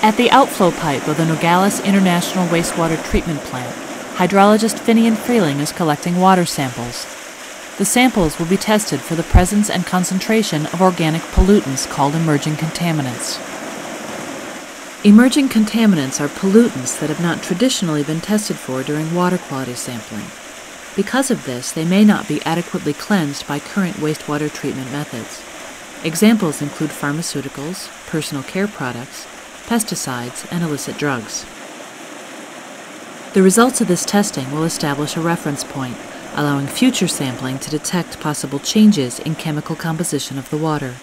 At the outflow pipe of the Nogales International Wastewater Treatment Plant, hydrologist Finian Freeling is collecting water samples. The samples will be tested for the presence and concentration of organic pollutants called emerging contaminants. Emerging contaminants are pollutants that have not traditionally been tested for during water quality sampling. Because of this, they may not be adequately cleansed by current wastewater treatment methods. Examples include pharmaceuticals, personal care products, pesticides, and illicit drugs. The results of this testing will establish a reference point, allowing future sampling to detect possible changes in chemical composition of the water.